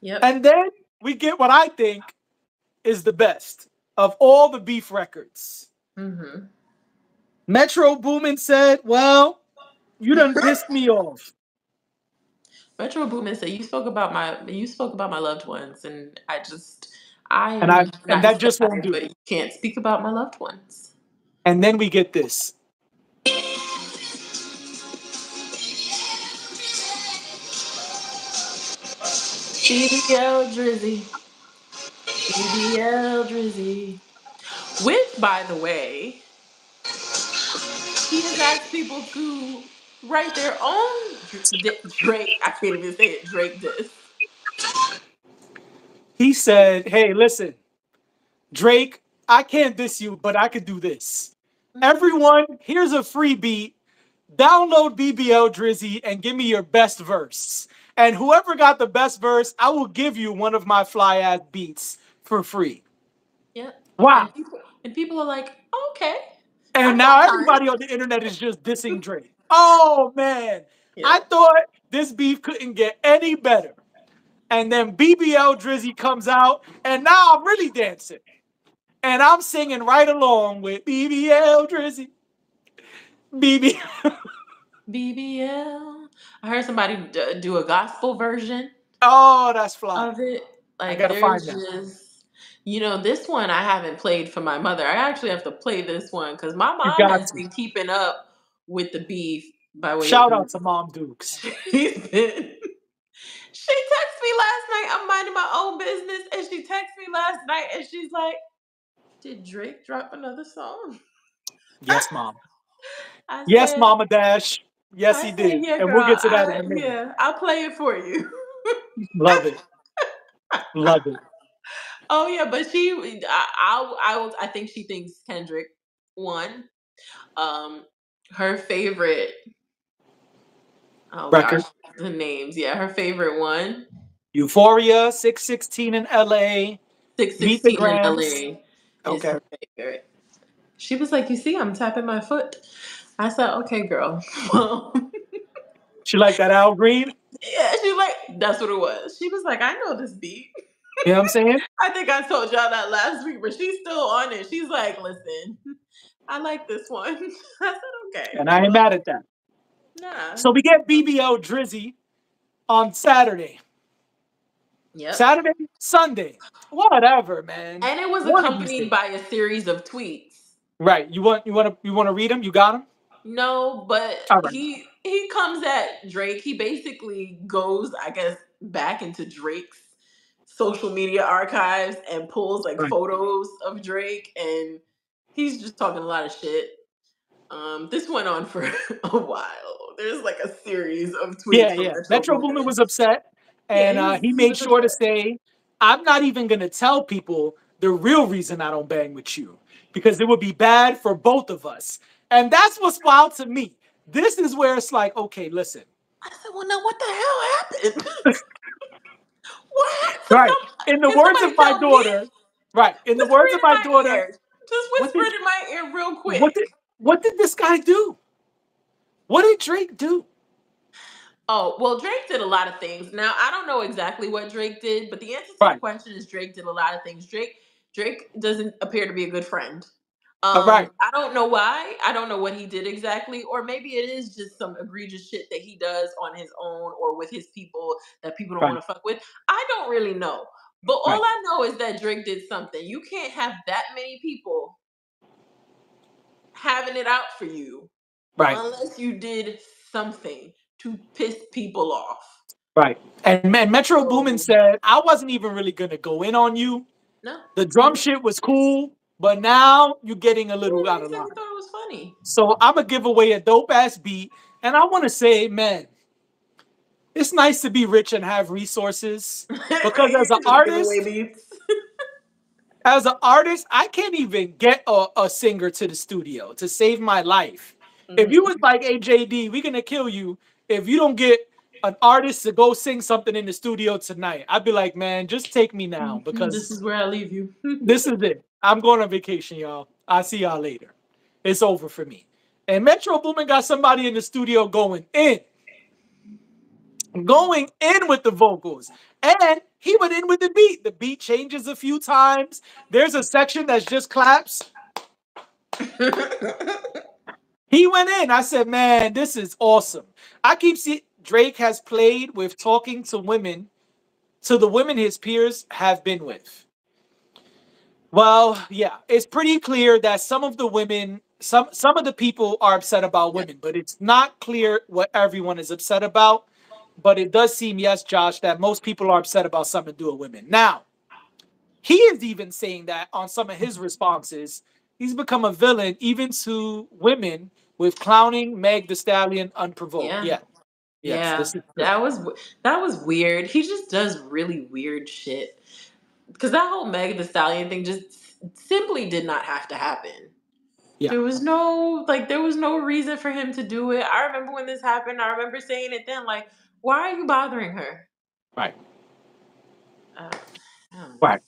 Yep. And then we get what I think is the best of all the beef records. Mm-hmm. Metro Boomin said, Well, you done pissed me off. Metro Boomin said you spoke about my you spoke about my loved ones, and I just I And I- and that just won't do it. You can't speak about my loved ones. And then we get this. BBL Drizzy. BBL Drizzy. With, by the way, he has asked people to write their own Dr- Drake. I can't even say it. Drake this. He said, Hey, listen, Drake, I can't diss you, but I could do this. Mm-hmm. Everyone, here's a free beat. Download BBL Drizzy and give me your best verse. And whoever got the best verse, I will give you one of my fly ass beats for free. Yep. Wow. And people, and people are like, oh, okay. And I now everybody on the internet is just dissing Drake. Oh man. Yeah. I thought this beef couldn't get any better. And then BBL Drizzy comes out, and now I'm really dancing. And I'm singing right along with BBL Drizzy. BB. BBL. I heard somebody d- do a gospel version oh, that's fly. of it. Like gotta find there's that. just, you know, this one I haven't played for my mother. I actually have to play this one because my mom has to. been keeping up with the beef by way. Shout out to Mom Dukes. She texted me last night. I'm minding my own business, and she texted me last night, and she's like, "Did Drake drop another song?" Yes, Mom. Yes, said- Mama Dash. Yes, he did. "Yeah, and we'll get to that I- in a minute. Yeah, I'll play it for you. Love it. Love it. Oh yeah, but she, I, I, I, I think she thinks Kendrick won. Um, her favorite. Oh Record. gosh, the names. Yeah, her favorite one. Euphoria, 616 in L.A. Six sixteen in. LA. Okay. her favorite. She was like, "You see, I'm tapping my foot." I said, "Okay, girl." She like that Al Green. yeah, she like that's what it was. She was like, "I know this beat." You know what I'm saying? I think I told y'all that last week, but she's still on it. She's like, listen, I like this one. I said, okay. And I ain't mad at that. Nah. So we get BBL Drizzy on Saturday. yep. Saturday, Sunday, whatever, man. and it was these accompanied by a series of tweets. Right. You want you want to you want to read them? You got them? No, but right. he he comes at Drake. He basically goes, I guess, back into Drake's social media archives and pulls like Right. photos of Drake, and he's just talking a lot of shit. Um, this went on for a while. There's like a series of tweets. Yeah, yeah. Metro Boomin. Was upset, and Yeah, uh, he made upset. sure to say, "I'm not even gonna tell people the real reason I don't bang with you because it would be bad for both of us." And that's what's wild to me. This is where it's like, okay, listen, I said, well, now what the hell happened? what happened? right? In the words of my tell me? daughter, right? In the words of my in daughter, ear. Just whisper did- it in my ear real quick. what did what did this guy do? What did Drake do? Oh, well, Drake did a lot of things. Now, I don't know exactly what Drake did, but the answer to Right. the question is Drake did a lot of things. Drake Drake doesn't appear to be a good friend. Uh, Um, right. I don't know why. I don't know what he did exactly, or maybe it is just some egregious shit that he does on his own or with his people that people don't Right. want to fuck with. I don't really know. But all Right. I know is that Drake did something. You can't have that many people having it out for you Right, unless you did something to piss people off. right. And man, Metro Boomin said, I wasn't even really gonna go in on you. No. The drum shit was cool, but now you're getting a little out of line. he thought it was funny. So I'm gonna give away a dope ass beat, and I want to say, man, it's nice to be rich and have resources. Because as an artist- As an artist, I can't even get a, a singer to the studio to save my life. If you mm-hmm. was like, "Hey JD, we're gonna kill you if you don't get an artist to go sing something in the studio tonight," I'd be like, "Man, just take me now mm-hmm. because this is where I leave you. this is it. I'm going on vacation, y'all. I'll see y'all later. It's over for me. And Metro Boomin got somebody in the studio going in. going in with the vocals. And he went in with the beat. The beat changes a few times. There's a section that's just claps. he went in. I said, man, this is awesome. I keep seeing Drake has played with talking to women, to the women his peers have been with. Well, yeah, it's pretty clear that some of the women, some some of the people are upset about women, but it's not clear what everyone is upset about. But it does seem, yes, Josh, that most people are upset about something to do with women. Now, he is even saying that on some of his responses, he's become a villain even to women with clowning Meg the Stallion unprovoked. Yeah. Yeah. Yes, yeah, that was that was weird. He just does really weird shit. Because that whole Meg the Stallion thing just simply did not have to happen. Yeah. There was no like there was no reason for him to do it. I remember when this happened. I remember saying it then. Like, why are you bothering her? Right. Uh, I don't know. Right.